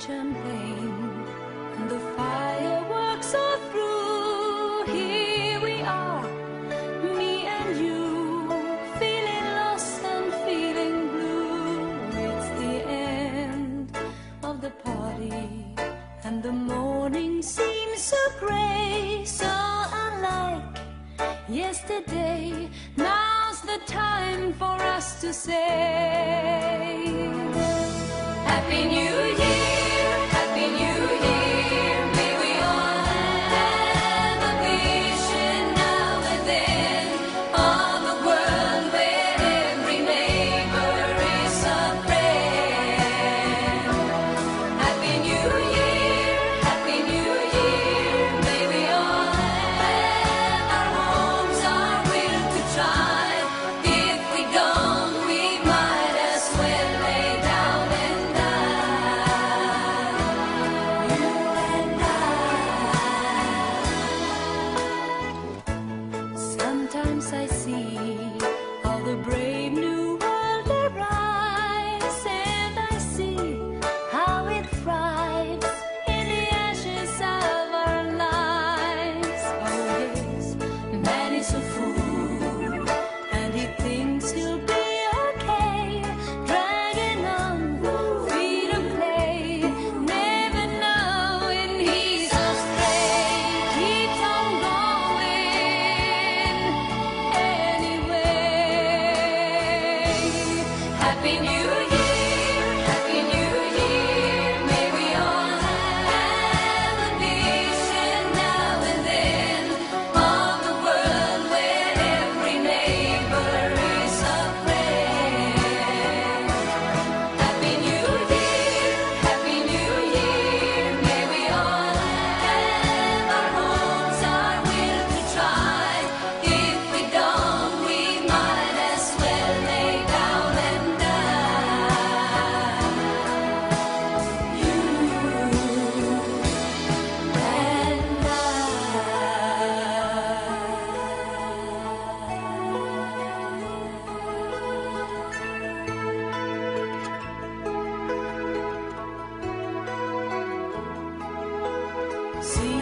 champagne and the fireworks are through. Here we are, me and you, feeling lost and feeling blue. It's the end of the party and the morning seems so gray, so unlike yesterday. Now's the time for us to say. Happy New Year. See